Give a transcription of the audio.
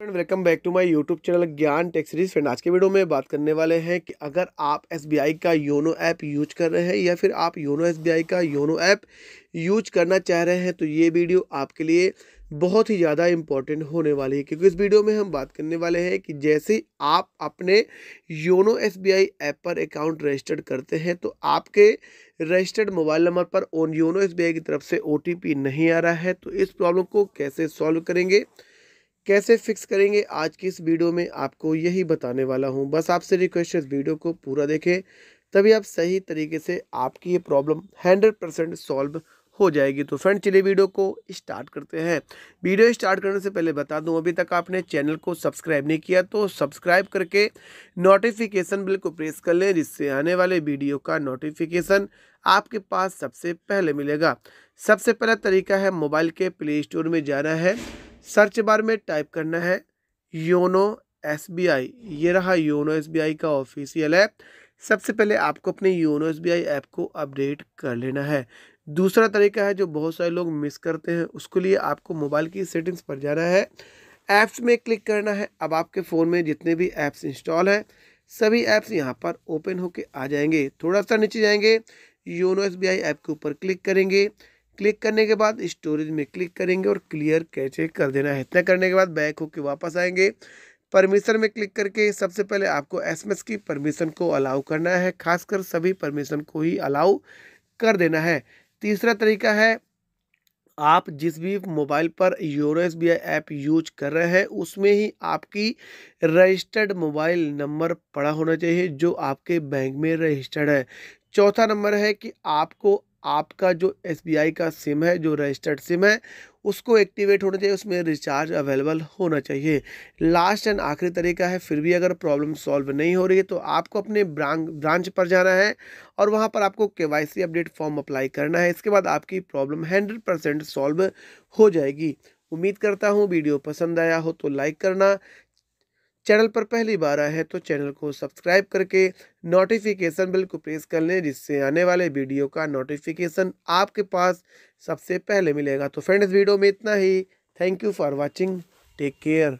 Friend welcome back to my YouTube channel Gyan tech series friend आज के video में बात करने वाले हैं कि अगर आप SBI का योनो ऐप यूज़ कर रहे हैं या फिर आप योनो एस का योनो ऐप यूज़ करना चाह रहे हैं तो ये वीडियो आपके लिए बहुत ही ज़्यादा इंपॉर्टेंट होने वाली है। क्योंकि इस वीडियो में हम बात करने वाले हैं कि जैसे आप अपने योनो एस ऐप पर अकाउंट रजिस्टर्ड करते हैं तो आपके रजिस्टर्ड मोबाइल नंबर पर ओन योनो एस की तरफ़ से OTP नहीं आ रहा है तो इस प्रॉब्लम को कैसे सॉल्व करेंगे? कैसे फिक्स करेंगे? आज की इस वीडियो में आपको यही बताने वाला हूँ। बस आपसे रिक्वेस्ट है इस वीडियो को पूरा देखें, तभी आप सही तरीके से आपकी ये प्रॉब्लम हंड्रेड परसेंट सॉल्व हो जाएगी। तो फ्रेंड चलिए वीडियो को स्टार्ट करते हैं। वीडियो स्टार्ट करने से पहले बता दूँ, अभी तक आपने चैनल को सब्सक्राइब नहीं किया तो सब्सक्राइब करके नोटिफिकेशन बिल को प्रेस कर लें, जिससे आने वाले वीडियो का नोटिफिकेशन आपके पास सबसे पहले मिलेगा। सबसे पहला तरीका है मोबाइल के प्ले स्टोर में जाना है। सर्च बार में टाइप करना है योनो एसबीआई। ये रहा योनो एसबीआई का ऑफिशियल ऐप। सबसे पहले आपको अपने योनो एसबीआई ऐप को अपडेट कर लेना है। दूसरा तरीका है जो बहुत सारे लोग मिस करते हैं, उसके लिए आपको मोबाइल की सेटिंग्स पर जाना है। ऐप्स में क्लिक करना है। अब आपके फ़ोन में जितने भी ऐप्स इंस्टॉल हैं, सभी ऐप्स यहाँ पर ओपन होके आ जाएँगे। थोड़ा सा नीचे जाएँगे, योनो एस ऐप के ऊपर क्लिक करेंगे। क्लिक करने के बाद स्टोरेज में क्लिक करेंगे और क्लियर कैचे कर देना है। इतना करने के बाद बैक होकर वापस आएँगे। परमिशन में क्लिक करके सबसे पहले आपको एसएमएस की परमिशन को अलाउ करना है। खासकर सभी परमिशन को ही अलाउ कर देना है। तीसरा तरीका है, आप जिस भी मोबाइल पर YONO S B I app use कर रहे हैं, उसमें ही आपकी रजिस्टर्ड मोबाइल नंबर पड़ा होना चाहिए, जो आपके बैंक में रजिस्टर्ड है। चौथा नंबर है कि आपको आपका जो SBI का सिम है, जो रजिस्टर्ड सिम है, उसको एक्टिवेट होना चाहिए, उसमें रिचार्ज अवेलेबल होना चाहिए। लास्ट एंड आखिरी तरीका है, फिर भी अगर प्रॉब्लम सॉल्व नहीं हो रही है तो आपको अपने ब्रांच पर जाना है और वहाँ पर आपको के अपडेट फॉर्म अप्लाई करना है। इसके बाद आपकी प्रॉब्लम हंड्रेड परसेंट सॉल्व हो जाएगी। उम्मीद करता हूँ वीडियो पसंद आया हो तो लाइक करना चैनल पर पहली बार आए हैं तो चैनल को सब्सक्राइब करके नोटिफिकेशन बिल को प्रेस कर लें, जिससे आने वाले वीडियो का नोटिफिकेशन आपके पास सबसे पहले मिलेगा। तो फ्रेंड्स वीडियो में इतना ही। Thank you for watching. Take care.